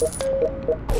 thank